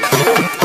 ¡Gracias!